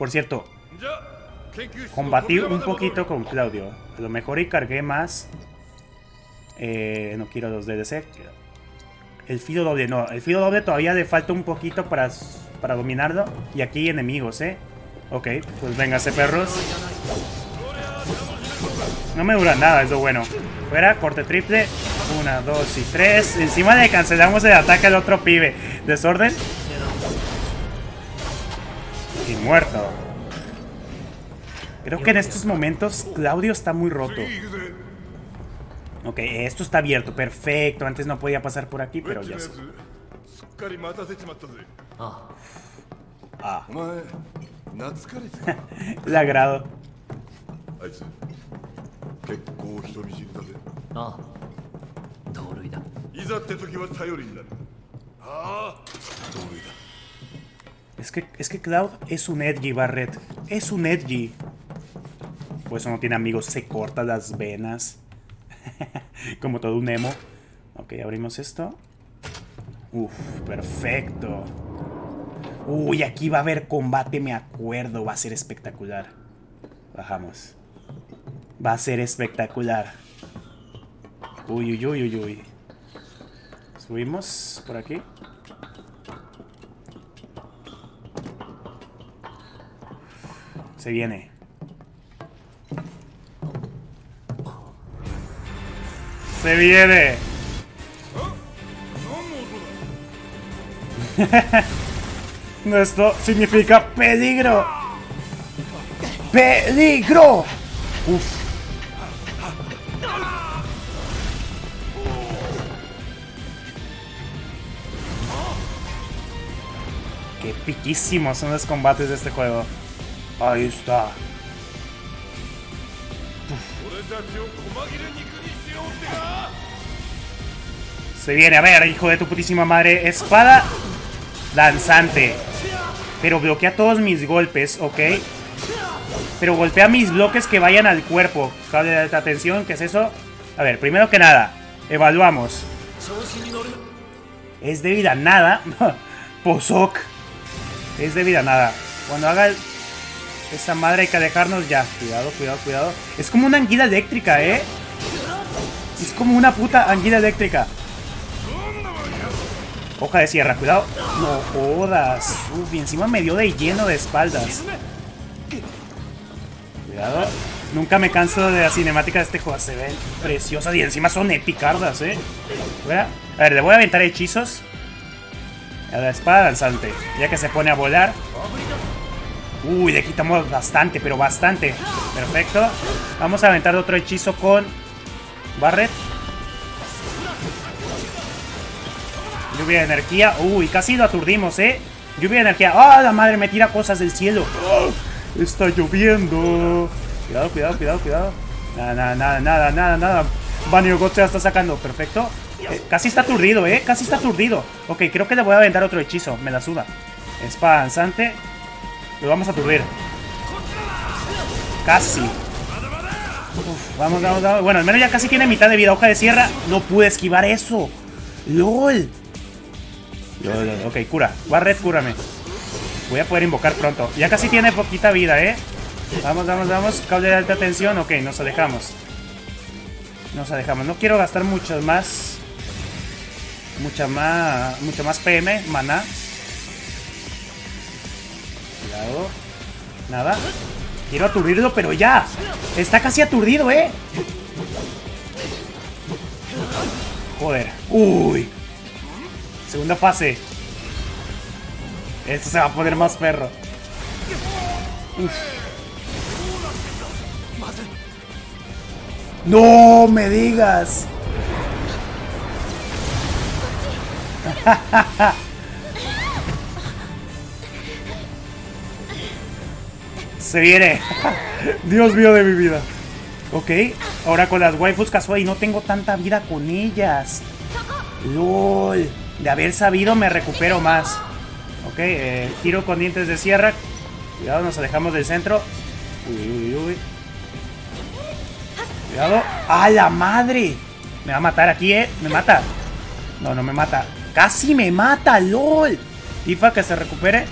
Por cierto, combatí un poquito con Claudio. A lo mejor y cargué más. Eh, no quiero los DDC. El filo doble, no. El filo doble todavía le falta un poquito para, para dominarlo. Y aquí hay enemigos, ¿eh? Ok, pues véngase, perros. No me dura nada, es lo bueno. Fuera, corte triple. Una, dos y tres. Encima le cancelamos el ataque al otro pibe. Desorden. Muerto. Creo que en estos momentos Claudio está muy roto. Ok, esto está abierto. Perfecto. Antes no podía pasar por aquí, pero ya sé. Ah. Le agrado. Es que, es que Cloud es un edgy, Barret. Es un edgy. Por eso no tiene amigos, se corta las venas. Como todo un emo. Ok, abrimos esto. Uf, perfecto. Uy, aquí va a haber combate, me acuerdo. Va a ser espectacular. Bajamos. Va a ser espectacular. Uy, uy, uy, uy, uy. Subimos por aquí. Se viene. Se viene. Esto significa peligro. ¡Peligro! Uf. Qué piquísimos son los combates de este juego. Ahí está. Se viene, a ver, hijo de tu putísima madre. Espada danzante. Pero bloquea todos mis golpes, ¿ok? Pero golpea mis bloques que vayan al cuerpo. Cable de alta tensión, ¿qué es eso? A ver, primero que nada, evaluamos. Es débil a nada. Posok. Es débil a nada. Cuando haga el esa madre hay que alejarnos ya. Cuidado, cuidado, cuidado. Es como una anguila eléctrica, ¿eh? Es como una puta anguila eléctrica. Hoja de sierra, cuidado. No jodas. Uf, y encima me dio de lleno de espaldas. Cuidado. Nunca me canso de la cinemática de este juego. Se ven preciosas y encima son epicardas, ¿eh? A ver, le voy a aventar hechizos. A la espada danzante. Ya que se pone a volar. Uy, le quitamos bastante, pero bastante. Perfecto. Vamos a aventar otro hechizo con Barret. Lluvia de energía. Uy, casi lo aturdimos, ¿eh? Lluvia de energía. ¡Ah, la madre! Me tira cosas del cielo. ¡Ah! Está lloviendo. Cuidado, cuidado, cuidado, cuidado. Nada, nada, nada, nada, nada, nada. Banio la está sacando. Perfecto. Eh, casi está aturdido, ¿eh? Casi está aturdido. Ok, creo que le voy a aventar otro hechizo. Me la suda. Espada danzante. Lo vamos a aturdir. Casi. Vamos, vamos, vamos. Bueno, al menos ya casi tiene mitad de vida. Hoja de sierra. No pude esquivar eso. LOL. Ok, cura. Barret, cúrame. Voy a poder invocar pronto. Ya casi tiene poquita vida, ¿eh? Vamos, vamos, vamos. Cable de alta tensión. Ok, nos alejamos. Nos alejamos. No quiero gastar mucho más. Mucha más. Mucho más PM, maná. Cuidado. Nada. Quiero aturdirlo, pero ya. Está casi aturdido, ¿eh? Joder. Uy. Segunda fase. Esto se va a poner más perro. Uf. No me digas. Se viene. Dios mío de mi vida. Ok, ahora con las waifus y no tengo tanta vida con ellas. LOL. De haber sabido me recupero más. Ok, eh, tiro con dientes de sierra. Cuidado, nos alejamos del centro. Uy, uy, uy. Cuidado. ¡A la madre! Me va a matar aquí, ¿eh? Me mata. No, no me mata. Casi me mata, LOL. Tifa, que se recupere.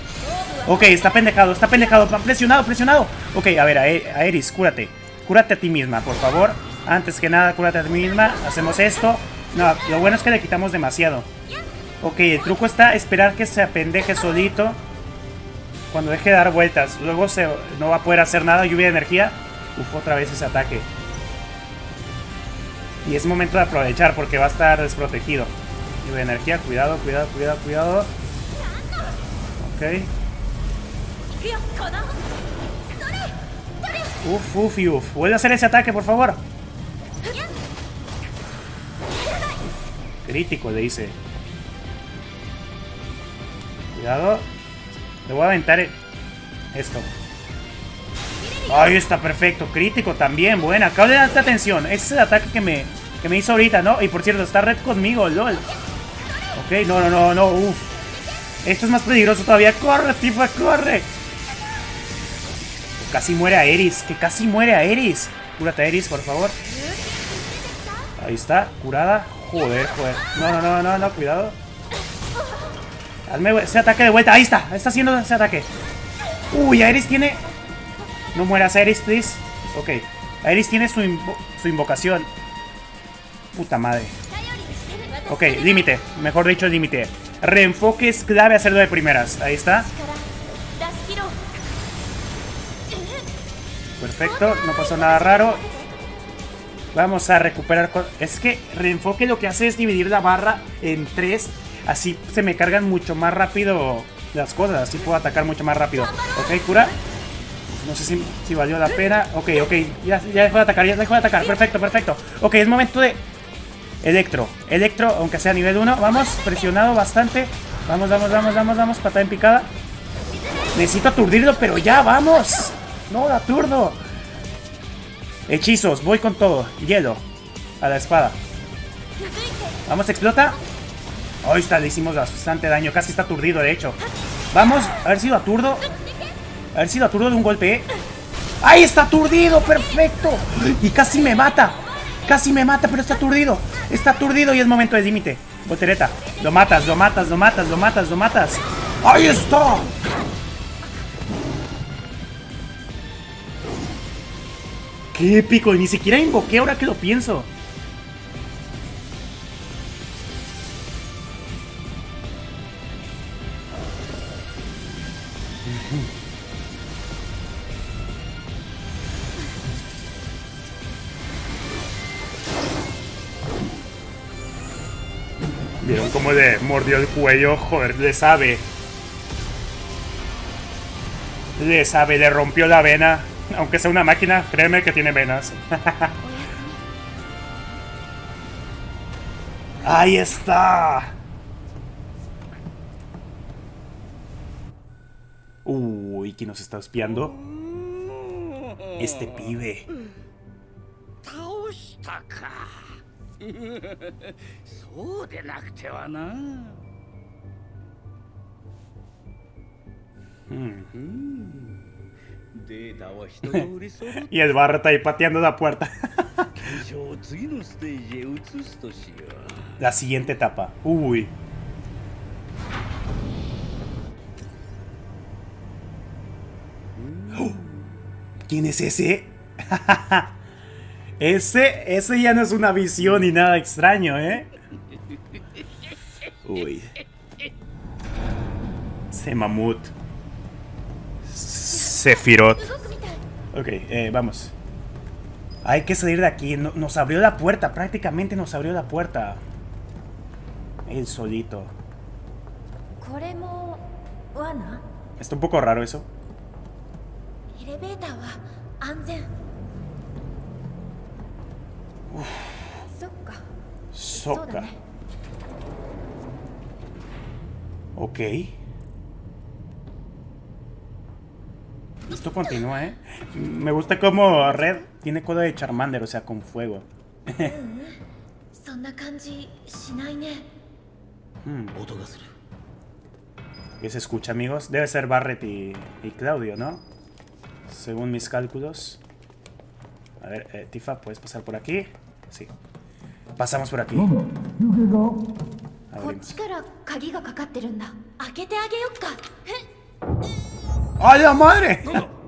Ok, está pendejado, está pendejado. Presionado, presionado. Ok, a ver, a Eris, cúrate. Cúrate a ti misma, por favor. Antes que nada, cúrate a ti misma. Hacemos esto. No, lo bueno es que le quitamos demasiado. Ok, el truco está esperar que se apendeje solito. Cuando deje de dar vueltas. Luego se, no va a poder hacer nada. Lluvia de energía. Uf, otra vez ese ataque. Y es momento de aprovechar porque va a estar desprotegido. Lluvia de energía. Cuidado, cuidado, cuidado, cuidado. Ok. Uf, uf y uf. Vuelve a hacer ese ataque, por favor. Crítico, le dice. Cuidado. Le voy a aventar esto. Ahí está perfecto. Crítico también. Buena. Acabo de darte atención. Ese es el ataque que me, que me hizo ahorita, ¿no? Y por cierto, está Red conmigo, lol. Ok, no, no, no, no. Uf. Esto es más peligroso todavía. ¡Corre, Tifa, corre! Casi muere a Eris. Que casi muere a Eris. Cúrate a Eris, por favor. Ahí está. Curada. Joder, joder. No, no, no, no, no. Cuidado. Hazme ese ataque de vuelta. Ahí está. Está haciendo ese ataque. Uy, Aeris tiene... No mueras, Aeris, please. Ok. Aeris tiene su, su invocación. Puta madre. Ok, límite. Mejor dicho, límite. Reenfoque es clave hacerlo de primeras. Ahí está. Perfecto, no pasó nada raro. Vamos a recuperar... Es que reenfoque lo que hace es dividir la barra en tres Así se me cargan mucho más rápido las cosas. Así puedo atacar mucho más rápido. Ok, cura. No sé si, valió la pena. Ok, ok. Ya, ya dejó de atacar, ya dejó de atacar. Perfecto, perfecto. Ok, es momento de... Electro. Electro, aunque sea nivel 1. Vamos, presionado bastante. Vamos, vamos, vamos, vamos, vamos. Patada en picada. Necesito aturdirlo, pero ya, vamos. No, aturdo. Hechizos, voy con todo. Hielo. A la espada. Vamos, explota. Ahí está, le hicimos bastante daño. Casi está aturdido, de hecho. Vamos, haber sido aturdo. Haber sido aturdo de un golpe. ¿eh? ¡Ahí está aturdido! ¡Perfecto! Y casi me mata. Casi me mata, pero está aturdido. Está aturdido y es momento de límite. Voltereta. Lo matas, lo matas, lo matas, lo matas, lo matas. ¡Ahí está! ¡Qué épico! Ni siquiera invoqué ahora que lo pienso. ¿Vieron cómo le mordió el cuello? Joder, le sabe. Le sabe, le rompió la vena. Aunque sea una máquina, créeme que tiene venas. ¡Ahí está! Uy, ¿quién nos está espiando? Este pibe y el barro está ahí pateando la puerta. la siguiente etapa. Uy. ¿Quién es ese? ese, ese ya no es una visión ni nada extraño, ¿eh? Uy. Semamut. Sefirot. Ok, eh, vamos. Hay que salir de aquí. nos abrió la puerta. Prácticamente nos abrió la puerta. El solito. Está un poco raro eso. Soca. Ok. Esto continúa, ¿eh? Me gusta como Red tiene coda de Charmander, o sea, con fuego. hmm. ¿Qué se escucha, amigos? Debe ser Barret y, Claudio, ¿no? Según mis cálculos. A ver, eh, Tifa, ¿puedes pasar por aquí? Sí. Pasamos por aquí. Abrimos. ¡Ay, la madre!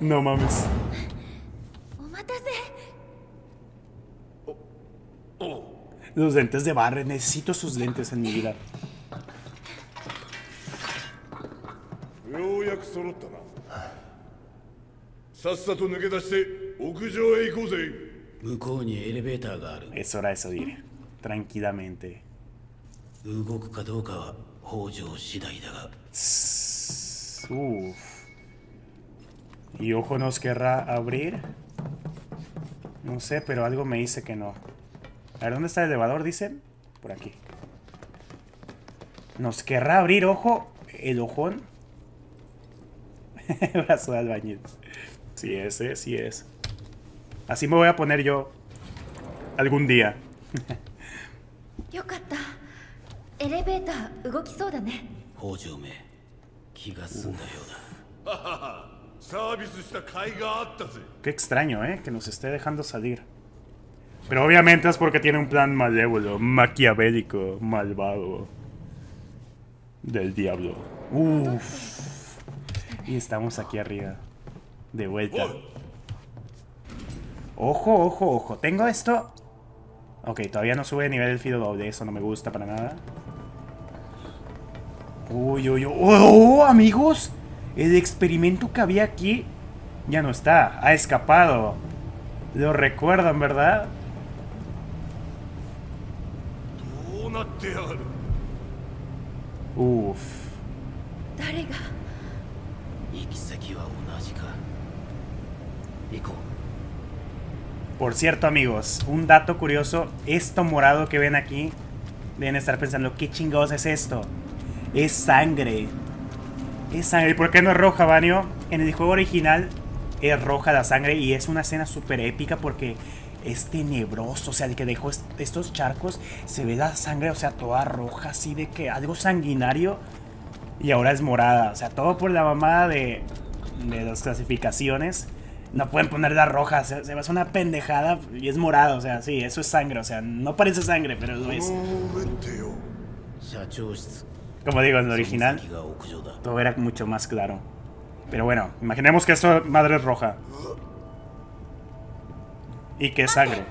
no mames. Los lentes de barre, necesito sus lentes en mi vida. Es hora de salir, tranquilamente. 動くかどうかは北条次第だが Uf. ¿Y ojo nos querrá abrir? No sé, pero algo me dice que no. A ver, ¿dónde está el elevador, dicen? Por aquí. ¿Nos querrá abrir, ojo? ¿El ojón? Brazo de albañil. Sí es, eh, sí es. Así me voy a poner yo algún día. Qué extraño, ¿eh? Que nos esté dejando salir. Pero obviamente es porque tiene un plan malévolo, maquiavélico, malvado. Del diablo. Uf. Y estamos aquí arriba. De vuelta. Ojo, ojo, ojo. Tengo esto... Ok, todavía no sube de nivel el filo doble. Eso no me gusta para nada. Uy, uy, uy. Oh, amigos. El experimento que había aquí ya no está. Ha escapado. Lo recuerdan, ¿verdad? Uf. Por cierto, amigos, un dato curioso. Esto morado que ven aquí, deben estar pensando, ¿qué chingados es esto? Es sangre. Es sangre. ¿Y por qué no es roja, Banio? En el juego original es roja la sangre y es una escena súper épica porque es tenebroso. O sea, el que dejó est- estos charcos se ve la sangre, o sea, toda roja, así de que algo sanguinario. Y ahora es morada. O sea, todo por la mamada de, de las clasificaciones. No pueden ponerla roja. Se, se va a hacer una pendejada y es morada. O sea, sí, eso es sangre. O sea, no parece sangre, pero lo こ es como digo, en el original, todo era mucho más claro. Pero bueno, imaginemos que eso madre roja. Y que es sangre.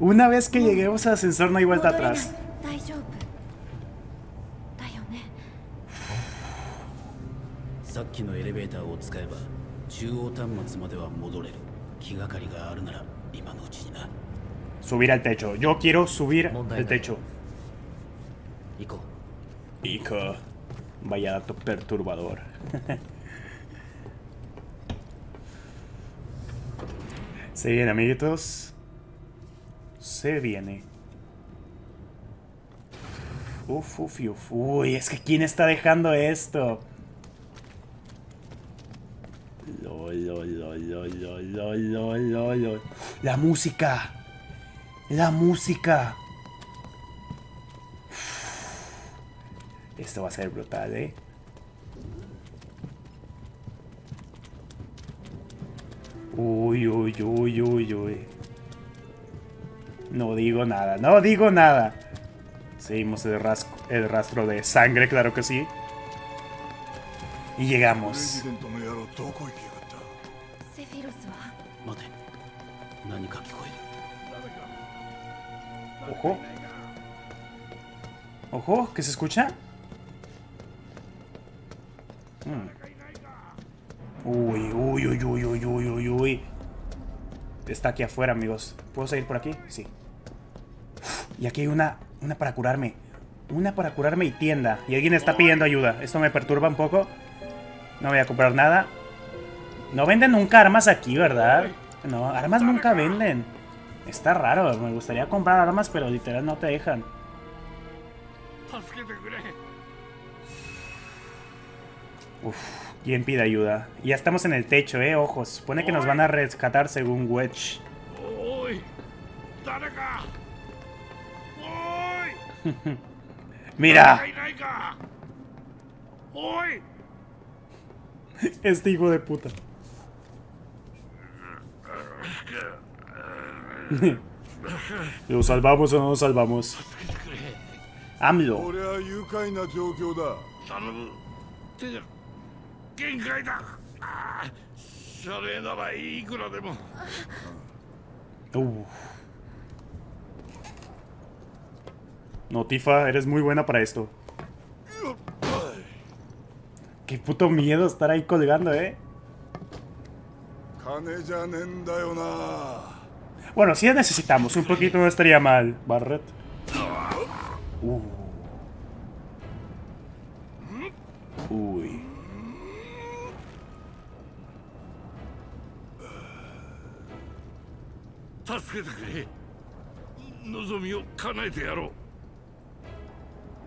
Una vez que lleguemos al ascensor no hay vuelta atrás. Subir al techo. Yo quiero subir al techo. Ico. Ico. Vaya dato perturbador. Se viene, amiguitos. Se viene. Uf, uf, uf. Uy, es que ¿quién está dejando esto? Lol, lol, lol, La música. La música. Esto va a ser brutal, ¿eh? Uy, uy, uy, uy, uy. No digo nada, no digo nada. Seguimos el, el rastro de sangre, claro que sí. Y llegamos. Ojo. Ojo, ¿qué se escucha? Uy, uy, uy, uy, uy, uy, uy, uy. Está aquí afuera, amigos. ¿Puedo salir por aquí? Sí. Y aquí hay una, una para curarme. Una para curarme y tienda. Y alguien está pidiendo ayuda. Esto me perturba un poco. No voy a comprar nada. No venden nunca armas aquí, ¿verdad? No, armas nunca venden. Está raro, me gustaría comprar armas, pero literal no te dejan. Uf, quien pide ayuda. Ya estamos en el techo, eh, Ojos. Supone que nos van a rescatar según Wedge. Mira. Este hijo de puta. ¿Lo salvamos o no lo salvamos? AMLO. 限界だああ謝礼ならいくらでも Uf. Notifa, eres muy buena para esto. Qué puto miedo estar ahí colgando, eh. 金じゃねえんだよな Bueno, si ya necesitamos, un poquito no estaría mal, Barret. Uh. Uy. 助けてくれ。望みを叶えてやろう。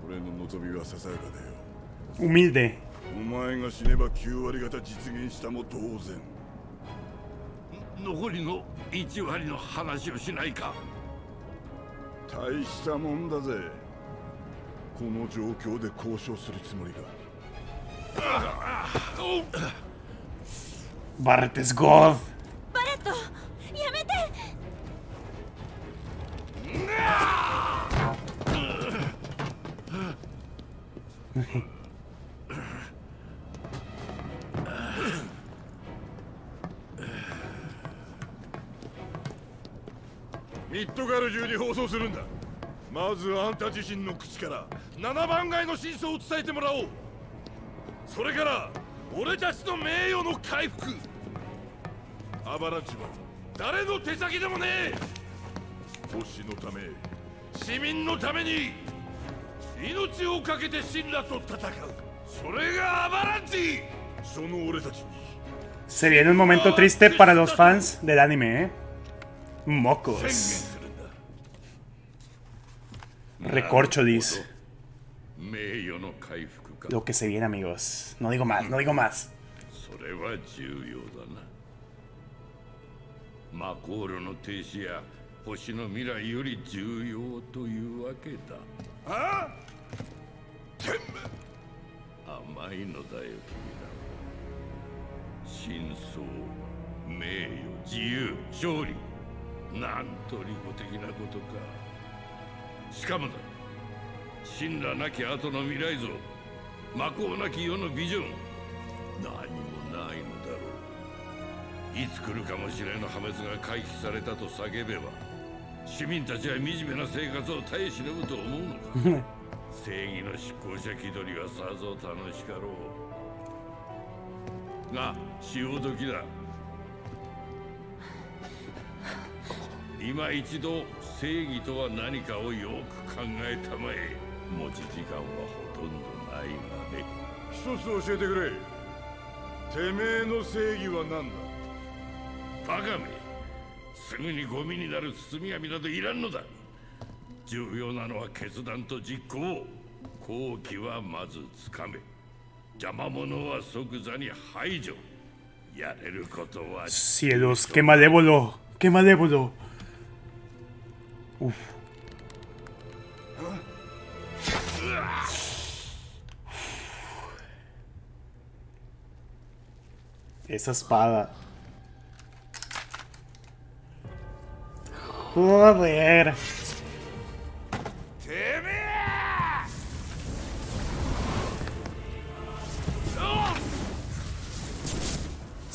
俺の望みはささやかだよ。Humilde. お前が死ねば9割方実現したも同然。残りの1割の話をしないか。大したもんだぜ。この状況で交渉するつもりか Barret es ミッドガル中に放送するんだ。まずあんた自身の口から7番街の真相を伝えてもらおう。それから俺たちの名誉の回復。アバランチは誰の手先でもねえ。星のため市民のために。命を懸けて神羅と戦うそれがアバランチその俺たちに Se viene un momento triste para los fans del anime, eh. 宣言 Mocos. するんだ Recorcholis. 名誉の回復か Lo que se viene, amigos. No digo más, no digo más. それは重要だなマコールの停止や星の未来より重要というわけだあてめ 甘いのだよ君ら真相名誉自由。勝利なんと利己的なことかしかもだ神羅なき後の未来像魔法なき世のビジョン何もないのだろういつ来るかもしれぬ破滅が回避されたと叫べば市民たちは惨めな生活を耐え忍ぶと思うのか正義の執行者気取りはさぞ楽しかろう。が潮時だ。今一度正義とは何かをよく考えたまえ。持ち時間はほとんどないがね一つ教えてくれ。てめえの正義は何だ？バカめ。すぐにゴミになる包み紙などいらんのだ重要なのは決断と実行後期はまずつかめ。邪魔者は即座に排除。やれることはシエロスケマレボロケマレボロエスパダ。Joder!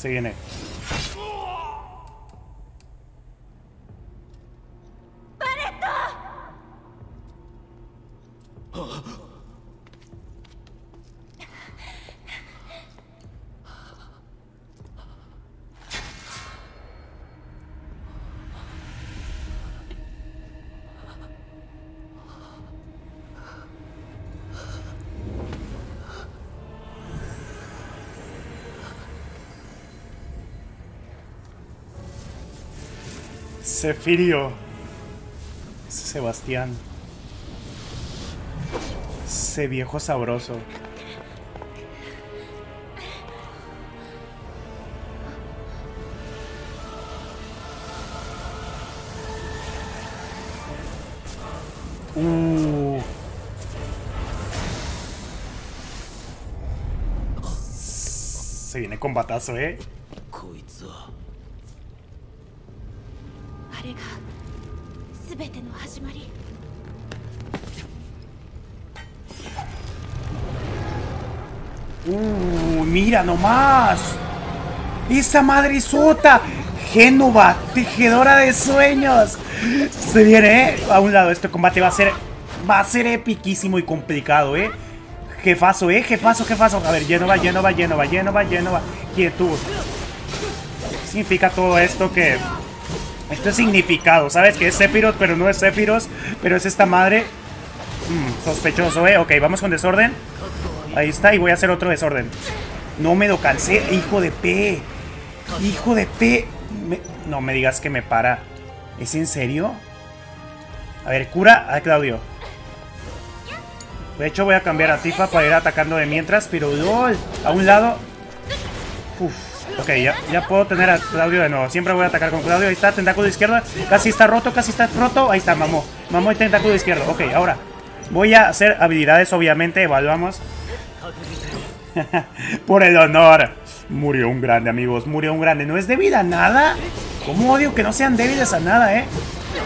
Se viene. 'Sefirio. Sebastián. Ese viejo sabroso. Uh. Se viene con batazo, eh. Mira nomás. Esa madre sota. Génova, tejedora de sueños. Se viene, ¿eh? A un lado, este combate va a ser. Va a ser epiquísimo y complicado, ¿eh? Jefazo, ¿eh? Jefazo, jefazo. A ver, Genova, Genova, Genova, Genova, Genova. Quietud. Significa todo esto que. Esto es significado, ¿sabes? Que es Sephiroth, pero no es Sephiroth. Pero es esta madre. Mm, sospechoso, ¿eh? Ok, vamos con desorden. Ahí está, y voy a hacer otro desorden. No me lo cansé, hijo de P. Hijo de P. No me digas que me para. ¿Es en serio? A ver, cura a Claudio. De hecho, voy a cambiar a Tifa para ir atacando de mientras, pero LOL. A un lado. Uf. Ok, ya, ya puedo tener a Claudio de nuevo. Siempre voy a atacar con Claudio. Ahí está, tentáculo izquierdo. Casi está roto, casi está roto. Ahí está, mamó. Mamó el tentáculo izquierdo. Ok, ahora. Voy a hacer habilidades, obviamente. Evaluamos. Por el honor. Murió un grande, amigos. Murió un grande. ¿No es débil a nada? ¿Cómo odio que no sean débiles a nada, eh?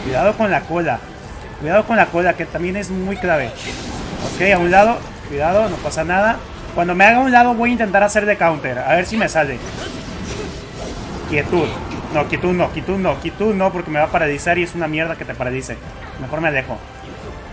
Cuidado con la cola. Cuidado con la cola, que también es muy clave. Ok, a un lado. Cuidado, no pasa nada. Cuando me haga a un lado voy a intentar hacer de counter. A ver si me sale. Quietud. No, quietud no, quietud no, quietud no, porque me va a paralizar y es una mierda que te paralice. Mejor me alejo.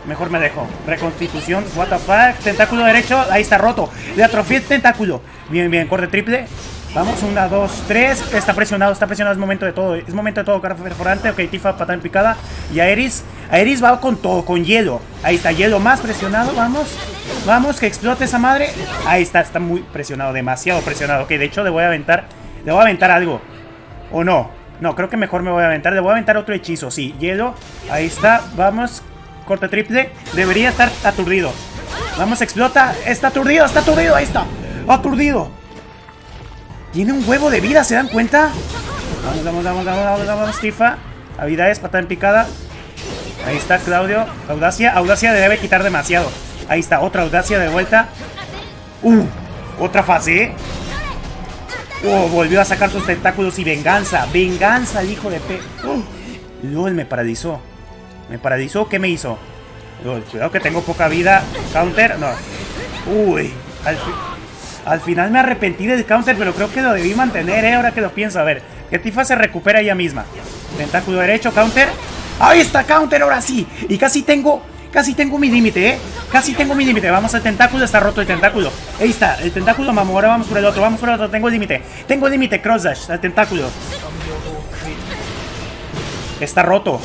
Mejor me dejo. Reconstitución. What the fuck. Tentáculo derecho. Ahí está roto. Le atrofié el tentáculo. Bien, bien. Corte triple. Vamos. Una, dos, tres. Está presionado. Está presionado. Es momento de todo. Es momento de todo. Cara perforante. Ok, Tifa, patada en picada. Y Aeris. Aeris va con todo. Con hielo. Ahí está. Hielo más presionado. Vamos. Vamos. Que explote esa madre. Ahí está. Está muy presionado. Demasiado presionado. Ok, de hecho le voy a aventar. Le voy a aventar algo. ¿O no? No, creo que mejor me voy a aventar. Le voy a aventar otro hechizo. Sí, hielo. Ahí está. Vamos. Corte triple. Debería estar aturdido. Vamos, explota. Está aturdido, está aturdido. Ahí está. Aturdido. Tiene un huevo de vida, ¿se dan cuenta? Vamos, vamos, vamos, vamos, vamos, vamos, Tifa. Habilidades, patada en picada. Ahí está, Claudio. Audacia. Audacia debe quitar demasiado. Ahí está, otra audacia de vuelta. Uh, otra fase, ¿eh? Oh, volvió a sacar sus tentáculos y venganza. Venganza, el hijo de P. Oh, LOL, me paralizó. Me paralizó. ¿Qué me hizo? LOL, cuidado que tengo poca vida. Counter. No. Uy. Al, al final me arrepentí del counter, pero creo que lo debí mantener, ¿eh? Ahora que lo pienso. A ver. Que Tifa se recupera ella misma. Tentáculo derecho, counter. Ahí está, counter, ahora sí. Y casi tengo... Casi tengo mi límite, ¿eh? Casi tengo mi límite. Vamos al tentáculo, está roto el tentáculo. Ahí está, el tentáculo, mamá. Ahora vamos por el otro, vamos por el otro. Tengo el límite. Tengo el límite, cross dash, al tentáculo. Está roto.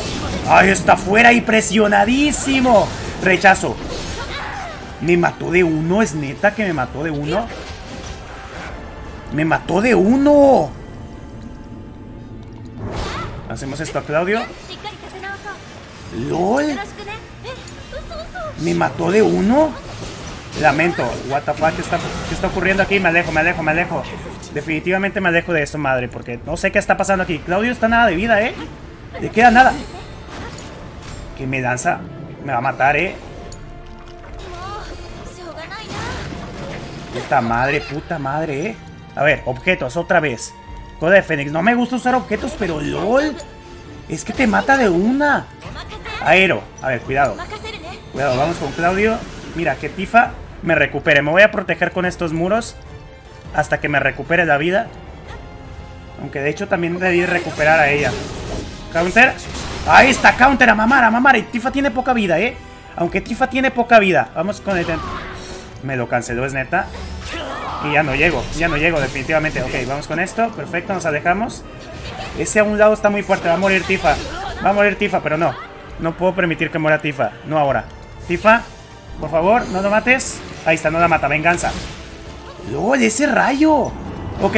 ¡Ay, está fuera y presionadísimo! Rechazo. Me mató de uno. ¿Es neta que me mató de uno? ¡Me mató de uno! Hacemos esto a Claudio. ¡Lol! ¿Me mató de uno? Lamento. What the fuck? ¿Qué está, ¿Qué está ocurriendo aquí? Me alejo, me alejo, me alejo. Definitivamente me alejo de eso, madre. Porque no sé qué está pasando aquí. Claudio está nada de vida, ¿eh? Le queda nada. Que me danza. Me va a matar, eh. Puta madre, puta madre, eh. A ver, objetos, otra vez. Coda de Fénix. No me gusta usar objetos, pero LOL. Es que te mata de una. Aero. A ver, cuidado. Cuidado, vamos con Claudio. Mira, que Tifa me recupere. Me voy a proteger con estos muros hasta que me recupere la vida. Aunque de hecho también debí recuperar a ella. Counter. Ahí está, counter a mamar, a mamar. Y Tifa tiene poca vida, ¿eh? Aunque Tifa tiene poca vida. Vamos con el... Me lo canceló, es neta. Y ya no llego, ya no llego definitivamente. Ok, vamos con esto. Perfecto, nos alejamos. Ese a un lado está muy fuerte. Va a morir Tifa. Va a morir Tifa, pero no. No puedo permitir que muera Tifa. No ahora. Tifa, por favor, no lo mates. Ahí está, no la mata. Venganza. ¡Lol, ese rayo! Ok,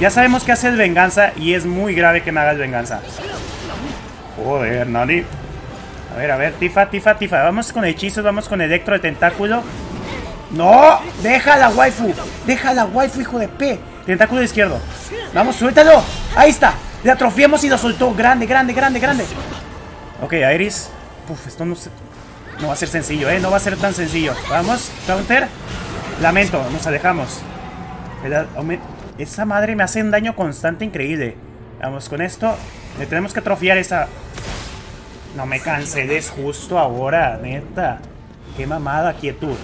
ya sabemos que hace venganza y es muy grave que me haga el venganza. Joder, Nani. A ver, a ver, Tifa, Tifa, Tifa. Vamos con hechizos, vamos con electro de tentáculo. ¡No! ¡Deja la waifu! ¡Deja la waifu, hijo de P! Tentáculo izquierdo. Vamos, suéltalo. Ahí está. Le atrofiamos y lo soltó. Grande, grande, grande, grande. Ok, Iris. Uf, esto no, se- no va a ser sencillo, ¿eh? No va a ser tan sencillo. Vamos, counter. Lamento, nos alejamos. Esa madre me hace un daño constante increíble. Vamos con esto. Le tenemos que atrofiar esa... No me canceles justo ahora, neta. Qué mamada, quietud.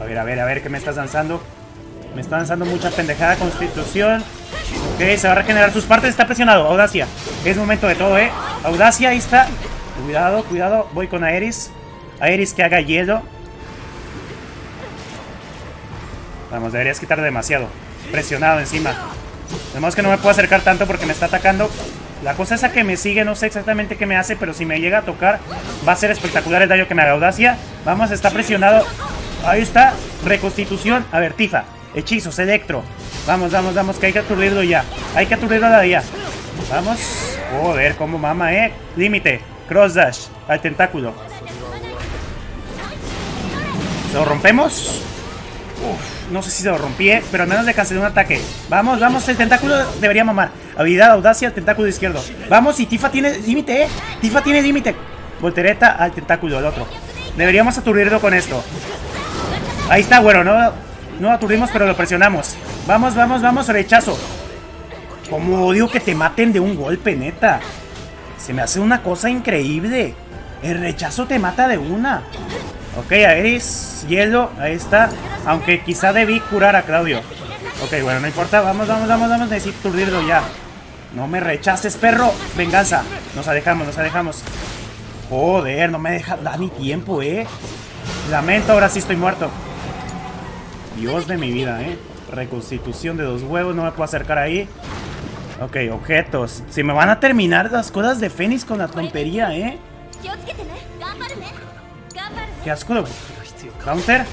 A ver, a ver, a ver, ¿qué me estás lanzando? Me está lanzando mucha pendejada constitución. Ok, se va a regenerar sus partes. Está presionado. Audacia. Es momento de todo, ¿eh? Audacia, ahí está. Cuidado, cuidado. Voy con Aeris. Aeris que haga hielo. Vamos, deberías quitar demasiado. Presionado encima. Además que no me puedo acercar tanto porque me está atacando. La cosa esa que me sigue, no sé exactamente qué me hace, pero si me llega a tocar, va a ser espectacular el daño que me haga audacia. Vamos, está presionado. Ahí está. Reconstitución. A ver, Tifa. Hechizos, Electro. Vamos, vamos, vamos, que hay que aturdirlo ya. Hay que aturdirlo de allá. Vamos. Joder, como mama, eh. Límite. Cross dash. Al tentáculo. ¿Se lo rompemos? Uf, no sé si se lo rompí, eh, pero al menos le cancelé un ataque. Vamos, vamos, el tentáculo debería mamar. Habilidad, audacia, tentáculo izquierdo. Vamos, y Tifa tiene límite, eh. Tifa tiene límite. Voltereta al tentáculo, el otro. Deberíamos aturdirlo con esto. Ahí está, bueno, no, no aturdimos, pero lo presionamos. Vamos, vamos, vamos, rechazo. Como odio que te maten de un golpe, neta. Se me hace una cosa increíble. El rechazo te mata de una. Ok, Aeris, hielo, ahí está. Aunque quizá debí curar a Claudio. Ok, bueno, no importa. Vamos, vamos, vamos, vamos. Necesito aturdirlo ya. No me rechaces, perro. Venganza. Nos alejamos, nos alejamos. Joder, no me deja dar ni tiempo, eh. Lamento, ahora sí estoy muerto. Dios de mi vida, eh. Reconstitución de dos huevos, no me puedo acercar ahí. Ok, objetos. Si me van a terminar las cosas de Fénix con la tontería, eh. Asco. Counter.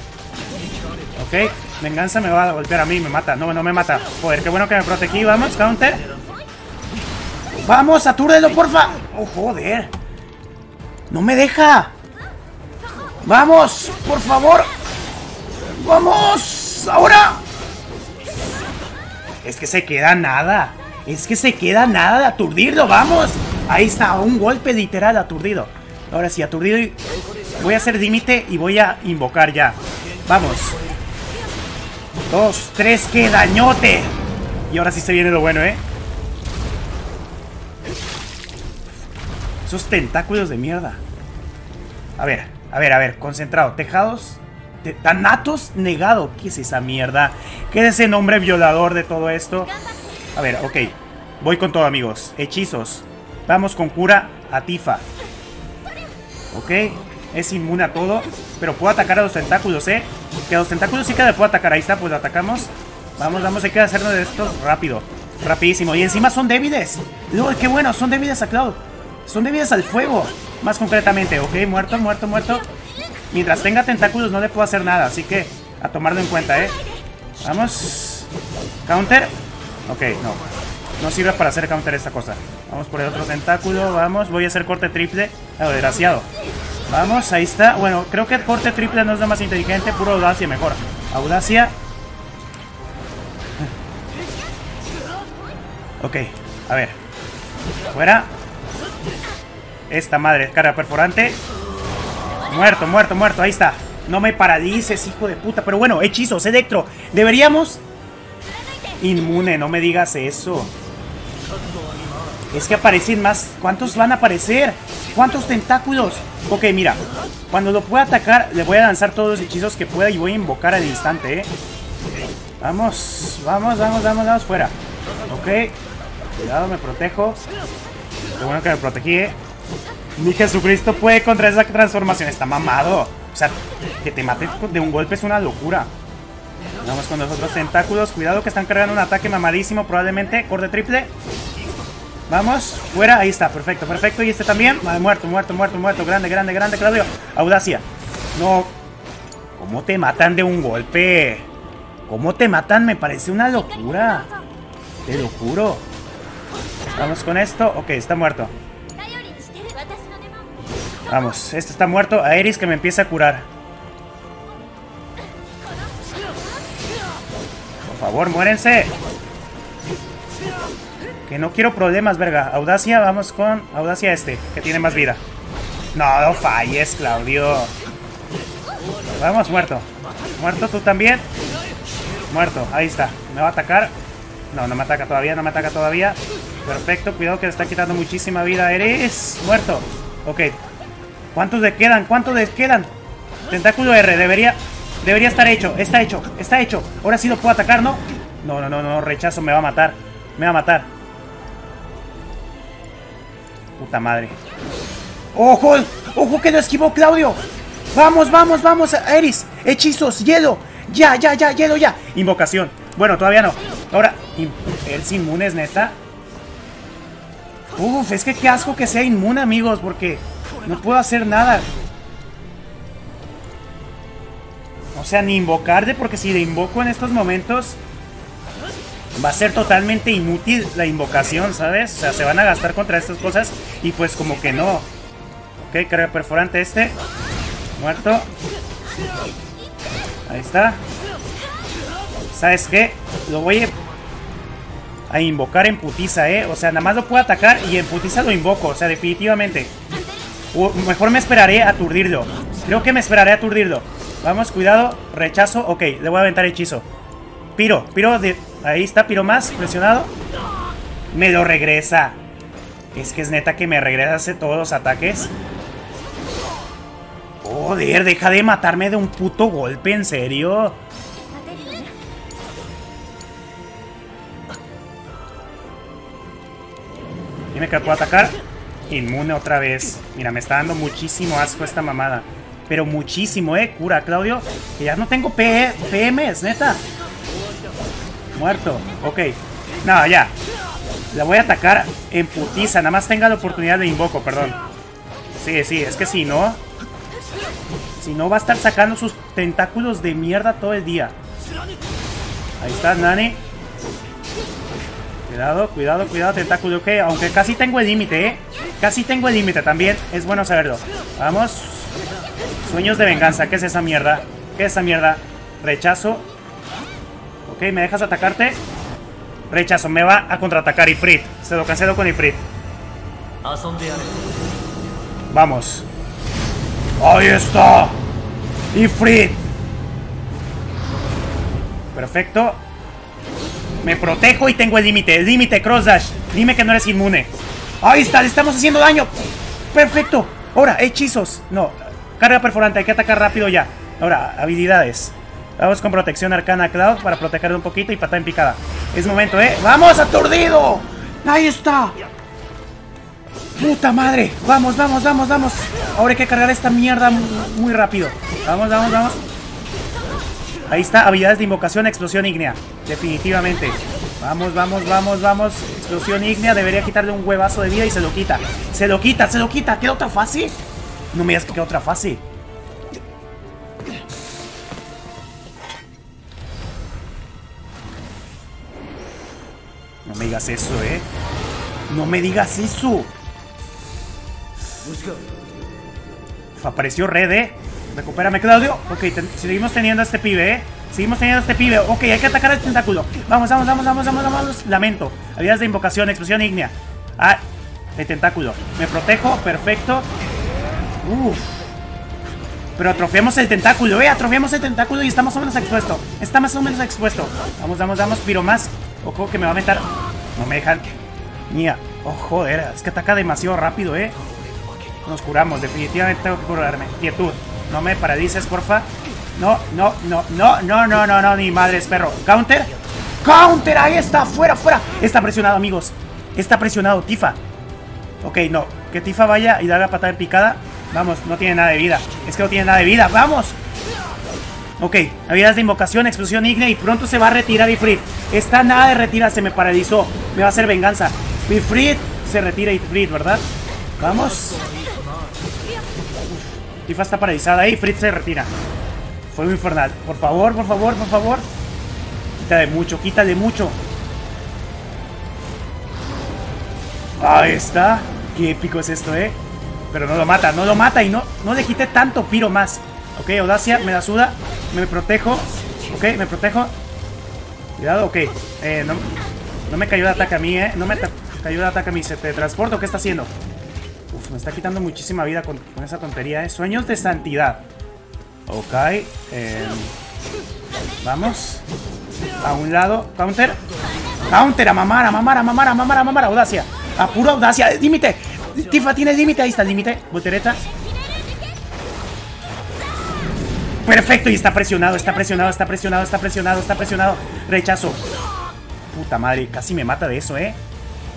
Ok, venganza me va a golpear a mí, me mata. No, no me mata. Joder, qué bueno que me protegí. Vamos, counter. Vamos, atúrdelo, porfa. Oh, joder. No me deja. Vamos, por favor. Vamos. Ahora. Es que se queda nada. Es que se queda nada de aturdirlo. Vamos. Ahí está, un golpe literal aturdido. Ahora sí, aturdido y... Voy a hacer límite y voy a invocar ya. Vamos. Dos, tres, qué dañote. Y ahora sí se viene lo bueno, ¿eh? Esos tentáculos de mierda. A ver, a ver, a ver, concentrado. Tejados. Tanatos negado. ¿Qué es esa mierda? ¿Qué es ese nombre violador de todo esto? A ver, ok. Voy con todo, amigos. Hechizos. Vamos con cura a Tifa. Ok. Es inmune a todo. Pero puedo atacar a los tentáculos, ¿eh? Que a los tentáculos sí que le puedo atacar. Ahí está, pues lo atacamos. Vamos, vamos, hay que hacernos de estos rápido. Rapidísimo. Y encima son débiles. Uy, qué bueno, son débiles a Cloud. Son débiles al fuego. Más concretamente, ok, muerto, muerto, muerto. Mientras tenga tentáculos no le puedo hacer nada. Así que a tomarlo en cuenta, ¿eh? Vamos. Counter. Ok, no. No sirve para hacer counter esta cosa. Vamos por el otro tentáculo. Vamos. Voy a hacer corte triple. Oh, desgraciado. Vamos, ahí está. Bueno, creo que el corte triple no es lo más inteligente. Puro audacia mejor. Audacia. Ok, a ver. Fuera. Esta madre, cara perforante. Muerto, muerto, muerto. Ahí está. No me paralices, hijo de puta. Pero bueno, hechizos, Electro. Deberíamos... Inmune, no me digas eso. Es que aparecen más. ¿Cuántos van a aparecer? ¿Cuántos tentáculos? Ok, mira. Cuando lo pueda atacar, le voy a lanzar todos los hechizos que pueda y voy a invocar al instante, ¿eh? Vamos, vamos, vamos, vamos, vamos, fuera. Ok. Cuidado, me protejo. Qué bueno que me protegí, ¿eh? Mi Jesucristo puede contra esa transformación. Está mamado. O sea, que te mate de un golpe es una locura. Vamos con los otros tentáculos. Cuidado que están cargando un ataque mamadísimo. Probablemente. Corte triple. Vamos. Fuera. Ahí está. Perfecto, perfecto. Y este también. Vale, muerto, muerto, muerto, muerto. Grande, grande, grande, Claudio. Audacia. No. ¿Cómo te matan de un golpe? ¿Cómo te matan? Me parece una locura. Te lo juro. Vamos con esto. Ok, está muerto. Vamos, este está muerto. Aeris que me empieza a curar. Por favor, muérense. Que no quiero problemas, verga. Audacia, vamos con Audacia este, que tiene más vida. No, no falles, Claudio. Vamos, muerto. Muerto, tú también. Muerto, ahí está. Me va a atacar. No, no me ataca todavía, no me ataca todavía. Perfecto, cuidado que le está quitando muchísima vida. Eres muerto. Ok. ¿Cuántos le quedan? ¿Cuántos le quedan? Tentáculo R, debería... Debería estar hecho, está hecho, está hecho. Ahora sí lo puedo atacar, ¿no? No, no, no, no, rechazo, me va a matar. Me va a matar. Puta madre. ¡Ojo! ¡Ojo que lo esquivó Claudio! ¡Vamos, vamos, vamos! Eris, hechizos, hielo. Ya, ya, ya, hielo, ya. Invocación. Bueno, todavía no. Ahora, ¿es inmune es neta? Uf, es que qué asco que sea inmune, amigos, porque no puedo hacer nada. O sea, ni invocarle, porque si le invoco en estos momentos, va a ser totalmente inútil la invocación, ¿sabes? O sea, se van a gastar contra estas cosas y pues como que no. Ok, carga perforante este. Muerto. Ahí está. ¿Sabes qué? Lo voy a invocar en putiza, ¿eh? O sea, nada más lo puedo atacar y en putiza lo invoco. O sea, definitivamente. Mejor me esperaré a aturdirlo. Creo que me esperaré a aturdirlo. Vamos, cuidado. Rechazo. Ok, le voy a aventar hechizo. Piro, Piro, de... ahí está, Piro más, presionado. Me lo regresa. Es que es neta que me regresa todos los ataques. Joder, deja de matarme de un puto golpe, en serio. Dime que puedo atacar. Inmune otra vez. Mira, me está dando muchísimo asco esta mamada. Pero muchísimo, eh. Cura, Claudio. Que ya no tengo P PMs, neta. Muerto. Ok. No, ya. La voy a atacar en putiza. Nada más tenga la oportunidad de invoco, perdón. Sí, sí, es que si no... Si no, va a estar sacando sus tentáculos de mierda todo el día. Ahí está, Nani. Cuidado, cuidado, cuidado, tentáculo. Ok, aunque casi tengo el límite, ¿eh? Casi tengo el límite también. Es bueno saberlo. Vamos. Sueños de venganza. ¿Qué es esa mierda? ¿Qué es esa mierda? Rechazo. Ok, ¿me dejas atacarte? Rechazo, me va a contraatacar Ifrit. Se lo cancelo con Ifrit. Vamos. ¡Ahí está! Ifrit. Perfecto. Me protejo y tengo el límite. El límite, Cross Dash. Dime que no eres inmune. Ahí está, le estamos haciendo daño. Perfecto. Ahora, hechizos. No, carga perforante. Hay que atacar rápido ya. Ahora, habilidades. Vamos con protección arcana Cloud para protegerle un poquito y patada en picada. Es momento, ¿eh? ¡Vamos, aturdido! ¡Ahí está! ¡Puta madre! Vamos, vamos, vamos, vamos. Ahora hay que cargar esta mierda muy rápido. Vamos, vamos, vamos. Ahí está, habilidades de invocación, explosión ígnea. Definitivamente. Vamos, vamos, vamos, vamos. Explosión ígnea, debería quitarle un huevazo de vida y se lo quita. Se lo quita, se lo quita. ¿Queda otra fase? No me digas que queda otra fase. No me digas eso, ¿eh? No me digas eso. Apareció Red, ¿eh? Recupérame, Claudio. Ok, seguimos teniendo a este pibe, ¿eh? Seguimos teniendo a este pibe. Ok, hay que atacar al tentáculo. Vamos, vamos, vamos, vamos, vamos, vamos. Lamento. Habilidades de invocación, explosión ígnea. Ah, el tentáculo. Me protejo, perfecto. Uf. Pero atrofiamos el tentáculo, eh. Atrofiamos el tentáculo y está más o menos expuesto. Está más o menos expuesto. Vamos, vamos, vamos. Piro más. Ojo que me va a meter. No me dejan. Mía. Oh, joder. Es que ataca demasiado rápido, ¿eh? Nos curamos. Definitivamente tengo que curarme. Quietud. No me paradices, porfa. No, no, no, no, no, no, no, no. Ni madres, perro. Counter. Counter. Ahí está. Fuera, fuera. Está presionado, amigos. Está presionado. Tifa. Ok, no. Que Tifa vaya y da la patada en picada. Vamos, no tiene nada de vida. Es que no tiene nada de vida. ¡Vamos! Ok, habilidades de invocación, explosión ignea y pronto se va a retirar Ifrit. Está nada de retirarse, me paralizó. Me va a hacer venganza. Ifrit se retira Ifrit, ¿verdad? Vamos. Tifa está paralizada y Fritz se retira. Fue muy infernal. Por favor, por favor, por favor. Quítale mucho, quítale mucho. Ahí está. Qué épico es esto, ¿eh? Pero no lo mata, no lo mata y no, no le quite tanto piro más. Ok, Audacia, me la suda. Me protejo. Ok, me protejo. Cuidado, ok. Eh, no, no me cayó de ataque a mí, ¿eh? No me cayó de ataque a mí. ¿Se te transporta qué está haciendo? Uf, me está quitando muchísima vida con, esa tontería, ¿eh? Sueños de santidad. Ok. Eh, vamos. A un lado. Counter. Counter, a mamar, a mamar, a mamar, a mamar. Audacia. A pura audacia. Límite. Tifa tiene límite, ahí está el límite. Voltereta. Perfecto, y está presionado, está presionado, está presionado, está presionado, está presionado. Rechazo. Puta madre, casi me mata de eso, ¿eh?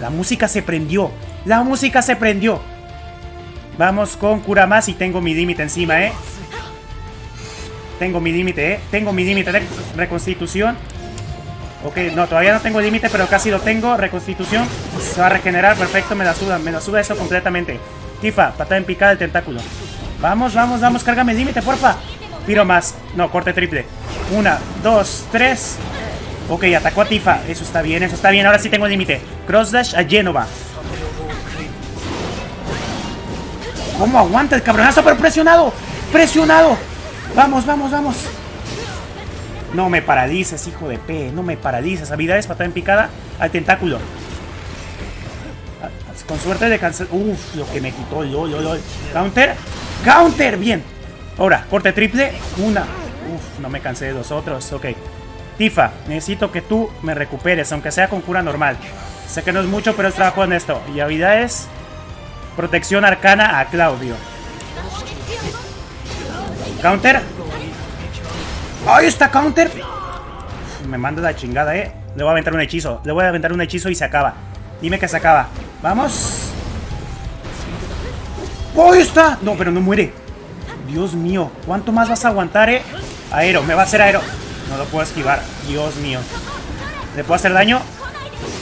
La música se prendió. La música se prendió. Vamos con Kuramas y tengo mi límite encima, ¿eh? Tengo mi límite, ¿eh? Tengo mi límite de reconstitución. Ok, no, todavía no tengo límite, pero casi lo tengo. Reconstitución. Se va a regenerar, perfecto. Me la suda, me la suda eso completamente. Tifa, patada en picada del tentáculo. Vamos, vamos, vamos, cárgame el límite, porfa. Tiro más. No, corte triple. Una, dos, tres. Ok, atacó a Tifa. Eso está bien, eso está bien. Ahora sí tengo límite. Cross dash a Genova. ¿Cómo aguanta el cabronazo? Pero presionado. Presionado. Vamos, vamos, vamos. No me paralices, hijo de P. No me paralices. Habilidades patada en picada al tentáculo. Ah, Con suerte de cancelar. Uf, lo que me quitó. Lol, lol, lol. Counter. Counter. Bien. Ahora, corte triple. Una. Uf, no me cansé de los otros. Ok. Tifa, necesito que tú me recuperes, aunque sea con cura normal. Sé que no es mucho, pero es trabajo en esto. Y habilidades. Protección arcana a Claudio. Counter. ¡Ahí está Counter! Me manda la chingada, eh. Le voy a aventar un hechizo. Le voy a aventar un hechizo y se acaba. Dime que se acaba. Vamos. ¡Ahí está! No, pero no muere. Dios mío. ¿Cuánto más vas a aguantar, eh? Aero. Me va a hacer aero. No lo puedo esquivar. Dios mío. ¿Le puedo hacer daño?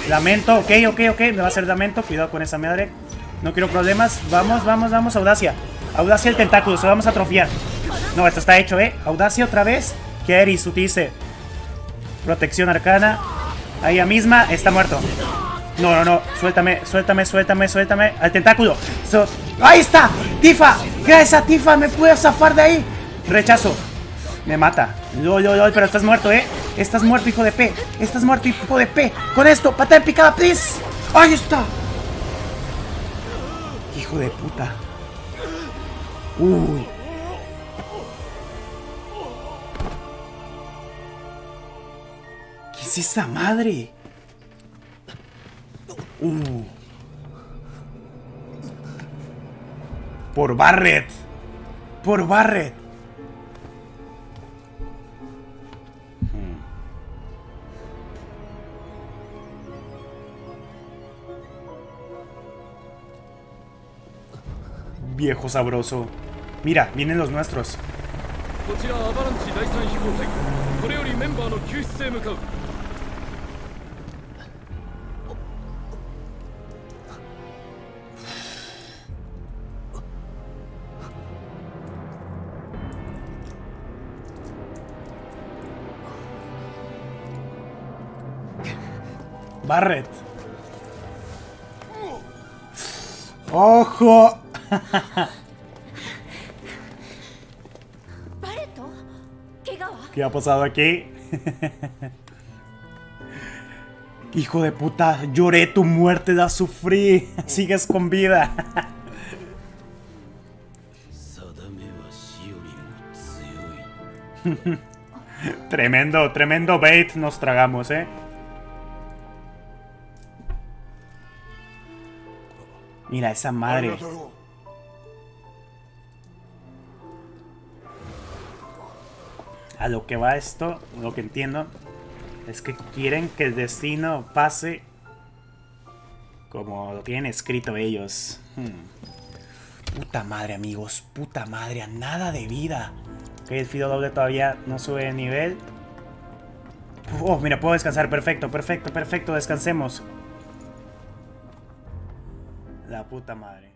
Lamento. Ok, ok, ok. Me va a hacer lamento. Cuidado con esa madre. No quiero problemas. Vamos, vamos, vamos. Audacia. Audacia el tentáculo. Se lo vamos a atrofiar. No, esto está hecho, ¿eh? Audacia otra vez. Keris utilice protección arcana. A misma está muerto. No, no, no. Suéltame, suéltame, suéltame, suéltame. Al tentáculo. So- ¡Ahí está! ¡Tifa! Gracias a Tifa me pude zafar de ahí. Rechazo. Me mata. Lol, lol, lol, pero estás muerto, ¿eh? Estás muerto, hijo de P. Estás muerto, hijo de P. Con esto, patada en picada, please. ¡Ahí está! Hijo de puta. Uy. ¿Qué es esa madre? Uh. Por Barret. Por Barret. Hmm. Viejo sabroso. Mira, vienen los nuestros. Barret. ¡Ojo! ¿Qué ha pasado aquí? Hijo de puta, lloré tu muerte, la sufrí. Sigues con vida. tremendo, tremendo bait nos tragamos, eh. Mira esa madre. A lo que va esto, lo que entiendo, es que quieren que el destino pase como lo tienen escrito ellos. Hmm. Puta madre, amigos. Puta madre, a nada de vida. Ok, el Fido doble todavía no sube de nivel. Oh, mira, puedo descansar. Perfecto, perfecto, perfecto. Descansemos. La puta madre.